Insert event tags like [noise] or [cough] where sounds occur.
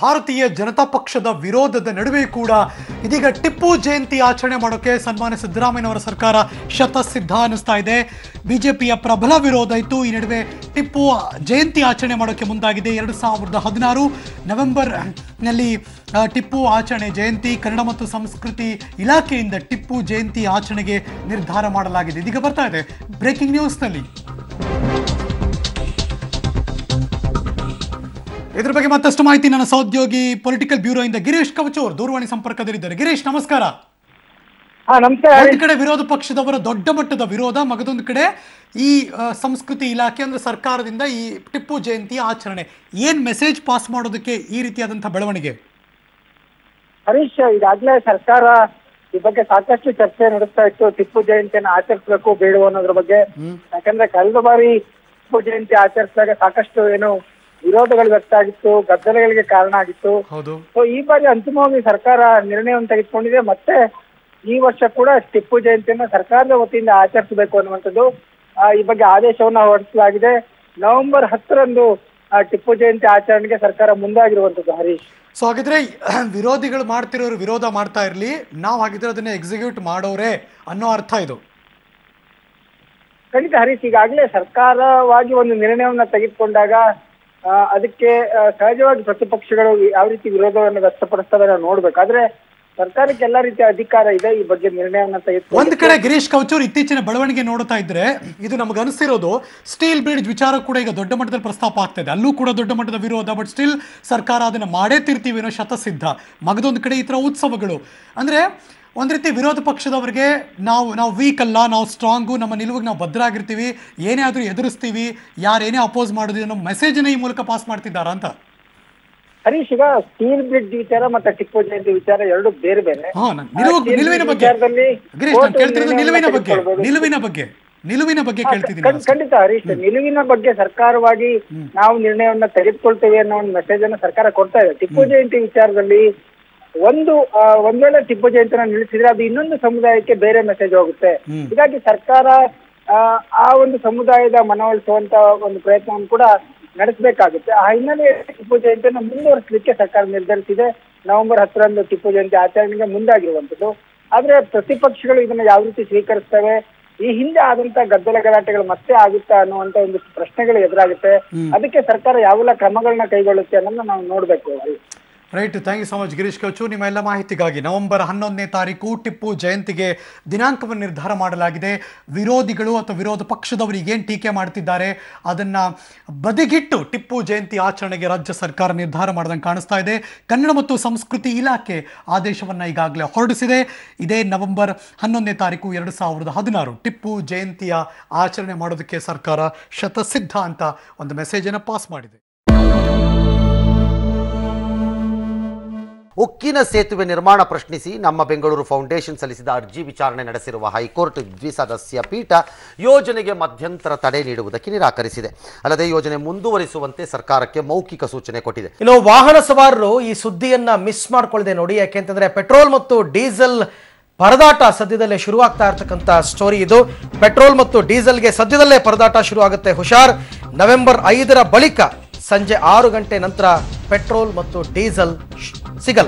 ಭಾರತೀಯ ಜನತಾ ಪಕ್ಷದ ವಿರೋಧದ ನಡುವೆ ಕೂಡ ಇದೀಗ ಟಿಪ್ಪು ಜಯಂತಿ ಆಚರಣೆ ಮಾಡೋಕೆ ಸನ್ಮಾನ್ಯ ಸಿದ್ದರಾಮಯ್ಯನವರ ಸರ್ಕಾರ ಶತಸಿದ್ಧ ಅನ್ನಿಸ್ತಾ ಇದೆ. ಬಿಜೆಪಿಯ ಪ್ರಬಲ ವಿರೋಧ ಇತ್ತು ಈ ನಡುವೆ ಟಿಪ್ಪು ಜಯಂತಿ ಆಚರಣೆ ಮಾಡೋಕೆ ಮುಂದಾಗಿದೆ. ಎರಡು ಸಾವಿರದ ಹದಿನಾರು ನವೆಂಬರ್ನಲ್ಲಿ ಟಿಪ್ಪು ಆಚರಣೆ ಜಯಂತಿ, ಕನ್ನಡ ಮತ್ತು ಸಂಸ್ಕೃತಿ ಇಲಾಖೆಯಿಂದ ಟಿಪ್ಪು ಜಯಂತಿ ಆಚರಣೆಗೆ ನಿರ್ಧಾರ ಮಾಡಲಾಗಿದೆ. ಇದೀಗ ಬರ್ತಾ ಇದೆ. ಬ್ರೇಕಿಂಗ್ ನ್ಯೂಸ್ನಲ್ಲಿ. ಇದ್ರ ಬಗ್ಗೆ ಮತ್ತಷ್ಟು ಮಾಹಿತಿ ನನ್ನ ಸಹೋದ್ಯೋಗಿ ಪೊಲಿಟಿಕಲ್ ಬ್ಯೂರೋ ಇಂದ ಗಿರೀಶ್ ಕವಚೂರ್ ದೂರವಾಣಿ ಸಂಪರ್ಕದಲ್ಲಿದ್ದಾರೆ. ಗಿರೀಶ್ ನಮಸ್ಕಾರ. ಒಂದು ಕಡೆ ವಿರೋಧ ಪಕ್ಷದವರ ದೊಡ್ಡ ಮಟ್ಟದ ವಿರೋಧ ಮಗದೊಂದು ಕಡೆ ಈ ಸಂಸ್ಕೃತಿ ಇಲಾಖೆ ಅಂದ್ರೆ ಸರ್ಕಾರದಿಂದ ಈ ಟಿಪ್ಪು ಜಯಂತಿ ಆಚರಣೆ. ಏನ್ ಮೆಸೇಜ್ ಪಾಸ್ ಮಾಡೋದಕ್ಕೆ ಈ ರೀತಿಯಾದಂತಹ ಬೆಳವಣಿಗೆ? ಹರೀಶ್ ಈಗಾಗಲೇ ಸರ್ಕಾರ ಈ ಬಗ್ಗೆ ಸಾಕಷ್ಟು ಚರ್ಚೆ ನಡೆಸ್ತಾ ಇತ್ತು. ಟಿಪ್ಪು ಜಯಂತಿಯನ್ನು ಆಚರಿಸಬೇಕು ಬೇಡವೋ ಅನ್ನೋದ್ರ ಬಗ್ಗೆ. ಯಾಕಂದ್ರೆ ಕಳೆದ ಬಾರಿ ಟಿಪ್ಪು ಜಯಂತಿ ಆಚರಿಸಿದಾಗ ಸಾಕಷ್ಟು ಏನು ವಿರೋಧಗಳು ವ್ಯಕ್ತ ಆಗಿತ್ತು ಗದ್ದಲಗಳಿಗೆ ಕಾರಣ ಆಗಿತ್ತು. ಸೊ ಈ ಬಾರಿ ಅಂತಿಮವಾಗಿ ಸರ್ಕಾರ ನಿರ್ಣಯವನ್ನು ತೆಗೆದುಕೊಂಡಿದೆ. ಮತ್ತೆ ಈ ವರ್ಷ ಕೂಡ ಟಿಪ್ಪು ಜಯಂತಿಯನ್ನ ಸರ್ಕಾರದ ವತಿಯಿಂದ ಆಚರಿಸಬೇಕು ಅನ್ನುವಂಥದ್ದು ಈ ಬಗ್ಗೆ ಆದೇಶವನ್ನ ಹೊರಡಿಸಲಾಗಿದೆ. ನವೆಂಬರ್ ಹತ್ತರಂದು ಟಿಪ್ಪು ಜಯಂತಿ ಆಚರಣೆಗೆ ಸರ್ಕಾರ ಮುಂದಾಗಿರುವಂತದ್ದು ಹರೀಶ್. ಸೊ ಹಾಗಿದ್ರೆ [clears throat] ವಿರೋಧಿಗಳು ಮಾಡ್ತಿರೋರು ವಿರೋಧ ಮಾಡ್ತಾ ಇರಲಿ. ನಾವು ಹಾಗಿದ್ರೆ ಅದನ್ನ ಎಕ್ಸಿಕ್ಯೂಟ್ ಮಾಡೋರೆ ಅನ್ನೋ ಅರ್ಥ ಇದು. ಖಂಡಿತ ಹರೀಶ್ ಈಗಾಗಲೇ ಸರ್ಕಾರವಾಗಿ ಒಂದು ನಿರ್ಣಯವನ್ನ ತೆಗೆದುಕೊಂಡಾಗ ಅದಕ್ಕೆ ಸಹಜವಾಗಿ ಪ್ರತಿಪಕ್ಷಗಳು ಯಾವ ರೀತಿ ವಿರೋಧವನ್ನು ವ್ಯಕ್ತಪಡಿಸ್ತವೆ ನಾವು ನೋಡ್ಬೇಕು. ಆದ್ರೆ ಸರ್ಕಾರಕ್ಕೆ ಎಲ್ಲಾ ರೀತಿಯ ಅಧಿಕಾರ ಇದೆ, ಈ ಬಗ್ಗೆ ನಿರ್ಣಯವನ್ನ ತೆಗೆದು ಒಂದ್ ಕಡೆ ಗಿರೀಶ್ ಕೌಚೂರ್ ಇತ್ತೀಚಿನ ಬೆಳವಣಿಗೆ ನೋಡ್ತಾ ಇದ್ರೆ, ಇದು ನಮ್ಗೆ ಅನಿಸ್ತಿರೋದು ಸ್ಟೀಲ್ ಬ್ರಿಡ್ಜ್ ವಿಚಾರ ಕೂಡ ಈಗ ದೊಡ್ಡ ಮಟ್ಟದಲ್ಲಿ ಪ್ರಸ್ತಾಪ ಆಗ್ತಾ ಇದೆ ಅಲ್ಲೂ ಕೂಡ ದೊಡ್ಡ ಮಟ್ಟದ ವಿರೋಧ ಬಟ್ ಸ್ಟಿಲ್ ಸರ್ಕಾರ ಅದನ್ನ ಮಾಡೇ ತಿರ್ತೀವಿ ಅನ್ನೋ ಶತಸಿದ್ಧ. ಮಗದೊಂದು ಕಡೆ ಈ ತರ ಉತ್ಸವಗಳು. ಅಂದ್ರೆ ಒಂದ್ ರೀತಿ ವಿರೋಧ ಪಕ್ಷದವರಿಗೆ ನಾವು ನಾವು ವೀಕ್ ಅಲ್ಲ ನಾವು ಸ್ಟ್ರಾಂಗು ನಮ್ಮ ನಿಲುವಿಗೆ ನಾವು ಭದ್ರಾಗಿರ್ತೀವಿ ಏನೇ ಆದ್ರೂ ಎದುರಿಸ್ತೀವಿ ಯಾರೇನೇ ಅಪೋಸ್ ಮಾಡೋದು ಅನ್ನೋ ಮೆಸೇಜ್ ಈ ಮೂಲಕ ಪಾಸ್ ಮಾಡ್ತಿದ್ದಾರಾ ಅಂತ? ಹರೀಶ್ ಈಗ ಸ್ಟೀಲ್ ಬ್ರಿಡ್ಜ್ ವಿಚಾರ ಮತ್ತೆ ಟಿಪ್ಪು ಜಯಂತಿ ವಿಚಾರ ಎರಡು ಬೇರೆ ಬೇರೆ. ನಿಲುವಿನ ಬಗ್ಗೆ. ನಿಲುವಿನ ಬಗ್ಗೆ. ನಿಲುವಿನ ಬಗ್ಗೆ. ನಿಲುವಿನ ಬಗ್ಗೆ ಕೇಳ್ತಿದ್ದೀನಿ ಖಂಡಿತ ಹರೀಶ್ ನಿಲುವಿನ ಬಗ್ಗೆ ಸರ್ಕಾರವಾಗಿ ನಾವು ನಿರ್ಣಯವನ್ನ ತೆಗೆದುಕೊಳ್ತೇವೆ ಅನ್ನೋ ಒಂದು ಮೆಸೇಜ್ ಅನ್ನ ಸರ್ಕಾರ ಕೊಡ್ತಾ ಇದೆ. ಟಿಪ್ಪು ಜಯಂತಿ ವಿಚಾರದಲ್ಲಿ ಒಂದು ಒಂದ್ ವೇಳೆ ಟಿಪ್ಪು ಜಯಂತಿನ ನಿಲ್ಲಿಸಿದ್ರೆ ಅದು ಇನ್ನೊಂದು ಸಮುದಾಯಕ್ಕೆ ಬೇರೆ ಮೆಸೇಜ್ ಹೋಗುತ್ತೆ. ಹೀಗಾಗಿ ಸರ್ಕಾರ ಆ, ಆ ಒಂದು ಸಮುದಾಯದ ಮನವೊಲಿಸುವಂತ ಒಂದು ಪ್ರಯತ್ನವನ್ನು ಕೂಡ ನಡೆಸಬೇಕಾಗುತ್ತೆ. ಆ ಹಿನ್ನೆಲೆಯಲ್ಲಿ ಟಿಪ್ಪು ಜಯಂತಿಯನ್ನು ಮುಂದುವರಿಸಲಿಕ್ಕೆ ಸರ್ಕಾರ ನಿರ್ಧರಿಸಿದೆ. ನವೆಂಬರ್ ಹತ್ತರಂದು ಟಿಪ್ಪು ಜಯಂತಿ ಆಚರಣೆಗೆ ಮುಂದಾಗಿರುವಂತದ್ದು ಆದ್ರೆ ಪ್ರತಿಪಕ್ಷಗಳು ಇದನ್ನ ಯಾವ ರೀತಿ ಸ್ವೀಕರಿಸ್ತವೆ? ಈ ಹಿಂದೆ ಆದಂತ ಗದ್ದಲ ಗಲಾಟೆಗಳು ಮತ್ತೆ ಆಗುತ್ತಾ ಅನ್ನುವಂತ ಒಂದು ಪ್ರಶ್ನೆಗಳು ಎದುರಾಗುತ್ತೆ. ಅದಕ್ಕೆ ಸರ್ಕಾರ ಯಾವೆಲ್ಲ ಕ್ರಮಗಳನ್ನ ಕೈಗೊಳ್ಳುತ್ತೆ ಅನ್ನೋದನ್ನ ನಾವು ನೋಡ್ಬೇಕು. Right thank you so much Girish Kachu. ನಿಮ್ಮ ಎಲ್ಲ ಮಾಹಿತಿಗಾಗಿ ನವೆಂಬರ್ ಹನ್ನೊಂದನೇ ತಾರೀಕು ಟಿಪ್ಪು ಜಯಂತಿಗೆ ದಿನಾಂಕವನ್ನು ನಿರ್ಧಾರ ಮಾಡಲಾಗಿದೆ. ವಿರೋಧಿಗಳು ಅಥವಾ ವಿರೋಧ ಪಕ್ಷದವರು ಏನು ಟೀಕೆ ಮಾಡ್ತಿದ್ದಾರೆ ಅದನ್ನು ಬದಿಗಿಟ್ಟು ಟಿಪ್ಪು ಜಯಂತಿ ಆಚರಣೆಗೆ ರಾಜ್ಯ ಸರ್ಕಾರ ನಿರ್ಧಾರ ಮಾಡಿದಂಗೆ ಕಾಣಿಸ್ತಾ ಇದೆ. ಕನ್ನಡ ಮತ್ತು ಸಂಸ್ಕೃತಿ ಇಲಾಖೆ ಆದೇಶವನ್ನು ಈಗಾಗಲೇ ಹೊರಡಿಸಿದೆ. ಇದೇ ನವೆಂಬರ್ ಹನ್ನೊಂದನೇ ತಾರೀಕು ಎರಡು ಸಾವಿರದ ಹದಿನಾರು ಟಿಪ್ಪು ಜಯಂತಿಯ ಆಚರಣೆ ಮಾಡೋದಕ್ಕೆ ಸರ್ಕಾರ ಶತಸಿದ್ಧ ಅಂತ ಒಂದು ಮೆಸೇಜನ್ನು ಪಾಸ್ ಮಾಡಿದೆ. ಉಕ್ಕಿನ ಸೇತುವೆ ನಿರ್ಮಾಣ ಪ್ರಶ್ನಿಸಿ ನಮ್ಮ ಬೆಂಗಳೂರು ಫೌಂಡೇಶನ್ ಸಲ್ಲಿಸಿದ ಅರ್ಜಿ ವಿಚಾರಣೆ ನಡೆಸಿರುವ ಹೈಕೋರ್ಟ್ ದ್ವಿಸದಸ್ಯ ಪೀಠ ಯೋಜನೆಗೆ ಮಧ್ಯಂತರ ತಡೆ ನೀಡುವುದಕ್ಕೆ ನಿರಾಕರಿಸಿದೆ. ಅಲ್ಲದೆ ಯೋಜನೆ ಮುಂದುವರಿಸುವಂತೆ ಸರ್ಕಾರಕ್ಕೆ ಮೌಖಿಕ ಸೂಚನೆ ಕೊಟ್ಟಿದೆ. ಇನ್ನು ವಾಹನ ಸವಾರರು ಈ ಸುದ್ದಿಯನ್ನ ಮಿಸ್ ಮಾಡಿಕೊಳ್ಳದೆ ನೋಡಿ ಯಾಕೆಂತಂದ್ರೆ ಪೆಟ್ರೋಲ್ ಮತ್ತು ಡೀಸೆಲ್ ಪರದಾಟ ಸದ್ಯದಲ್ಲೇ ಶುರುವಾಗ್ತಾ ಇರ್ತಕ್ಕಂಥ ಸ್ಟೋರಿ ಇದು. ಪೆಟ್ರೋಲ್ ಮತ್ತು ಡೀಸೆಲ್ಗೆ ಸದ್ಯದಲ್ಲೇ ಪರದಾಟ ಶುರುವಾಗುತ್ತೆ. ಹುಷಾರ್, ನವೆಂಬರ್ ಐದರ ಬಳಿಕ ಸಂಜೆ ಆರು ಗಂಟೆ ನಂತರ ಪೆಟ್ರೋಲ್ ಮತ್ತು ಡೀಸೆಲ್ سيجل.